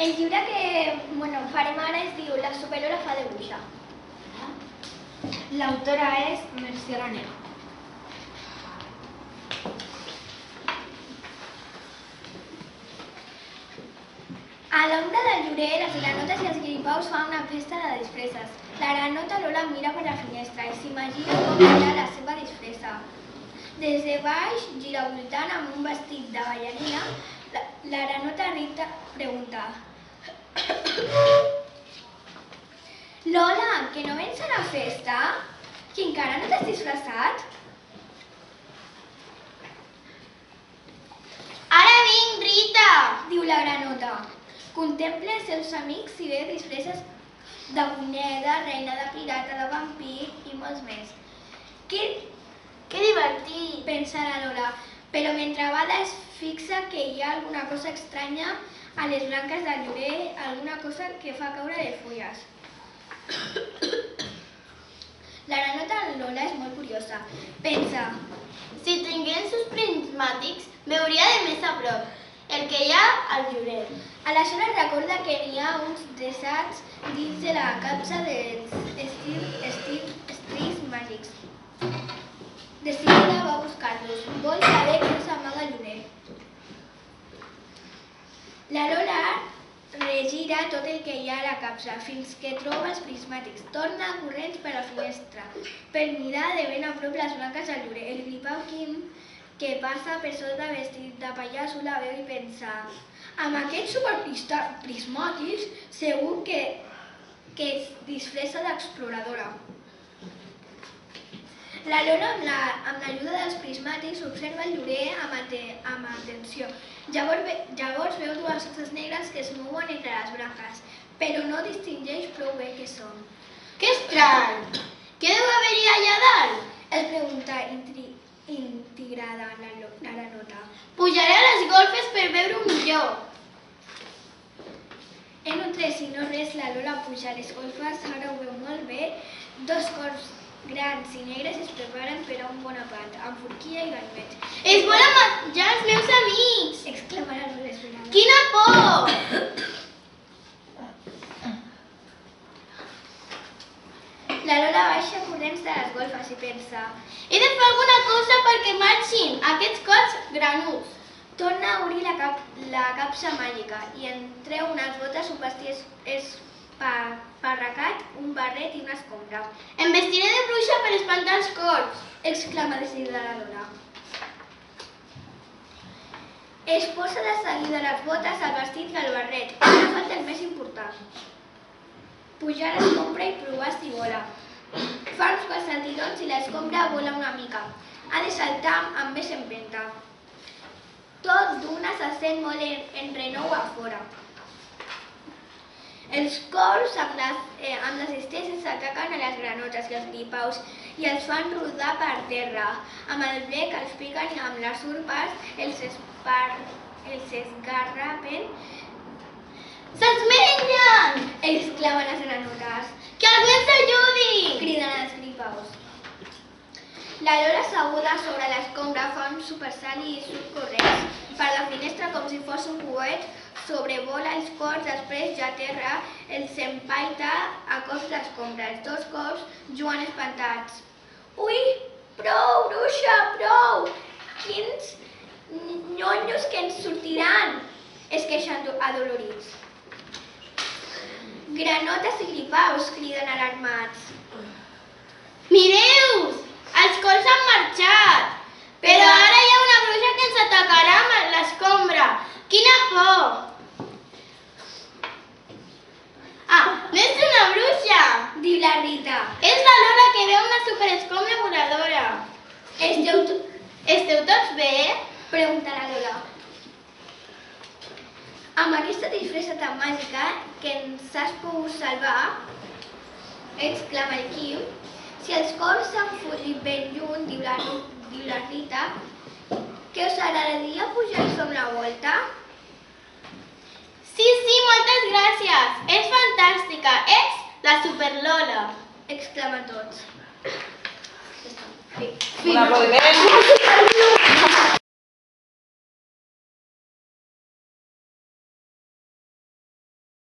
El llibre que bueno, farem ara es diu La superhora fa de bruixa. L'autora és Mercè Ranera. A l'ombra del llorer, les granotes i els gripaus fan una festa de disfresses. La granota Lola mira per la finestra i s'imagina com era la seva disfressa. Des de baix, gira voltant amb un vestit de ballarina, la, la granota Rita pregunta Lola, que no vens a la festa? Que encara no t'has disfressat? Ara vinc, Rita! Diu la granota. Contempla els seus amics i ve disfresses de moneda, reina de pirata, de vampir i molts més. Que Que divertit! pensa la Lola, però mentre bada es fixa que hi ha alguna cosa estranya a les branques del llorer, alguna cosa que fa caure de fulles. La granota Lola és molt curiosa. Pensa, Si tingués uns prismàtics, veuria de més a prop el que hi ha al llorer. Aleshores recorda que n'hi ha uns desats dins de la capsa dels estil, estil, estris màgics. Decidida va buscar-los. Vol saber què s'amaga el llorer. La Lola regira tot el que hi ha a la capsa fins que troba els prismàtics. Torna corrents per la finestra per mirar de ben a prop les blanques del llorer. El gripau Kim que passa per sota vestit de pallasso la veu i pensa amb aquests superprismàtics segur que, que es disfressa d'exploradora. La Lola, amb la- l'ajuda dels prismàtics, observa el llorer amb, ate amb atenció. Llavors, ve, llavors veu dues osses negres que es mouen entre les branques, però no distingeix prou bé què són. Que estrany! Què deu haver-hi allà dalt? Es pregunta intri integrada la, lo- la granota. Pujaré a les golfes per veure-ho millor. En un tres i no res, la Lola puja a les golfes, ara ho veu molt bé. Dos corps grans i negres es preparen per a un bon apat, amb forquilla i galmet. Es volen menjar els meus amics! Exclama la Lola esperada. Quina por! La Lola baixa corrents de les golfes i pensa He de fer alguna cosa perquè marxin aquests cots granuts. Torna a obrir la, cap, la capsa màgica i en treu unes botes, vestit esparracat, un barret i una escombra. Em vestiré de bruixa per espantar els cots. Exclama decidida la Lola. Es posa de seguida les botes, el vestit i el barret. Ara falta el més important. Pujar l'escombra i provar si vola. Fa uns quants saltirons i l'escombra vola una mica. Ha de saltar amb més empenta. Tot d'una se sent molt en renou a fora. Els cors amb les, eh, amb les estelles ataquen a les granotes i els gripaus i els fan rodar per terra. Amb el bec els piquen i amb les urpes els, espar, els esgarrapen. Se'ls mengen! Exclamen les granotes. Que algú ens ajudi! Criden els gripaus. La Lola asseguda sobre l'escombra fa un supersalt i surt corrents per la finestra com si fos un coet, sobrevola els cors, després ja terra els empaita a cops d'escombra. Els dos cops juguen espantats. Ui, prou, bruixa, prou! Quins nyonyos que ens sortiran! Es queixen adolorits. Granotes i gripaus, criden alarmats. Mireu! Els cols han marxat! Però ara hi ha una bruixa que ens atacarà amb l'escombra. Quina por! Ah, no és una bruixa! Diu la Rita. És la Lola que veu una superescombra voladora. Esteu. Esteu tots bé? Pregunta la Lola. Amb aquesta disfressa tan màgica que ens has pogut salvar, exclama el Quiu, si els cors s'han fugit ben lluny, diu la, diu la Rita, que us agradaria pujar i fer una volta? Sí, sí, moltes gràcies. És fantàstica. Ets la Super Lola. exclamen tots. Un aplaudiment.